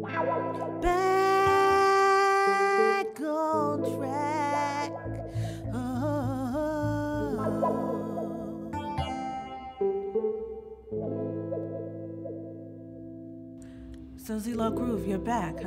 Back on track. Oh. So, Zelo Groove, you're back.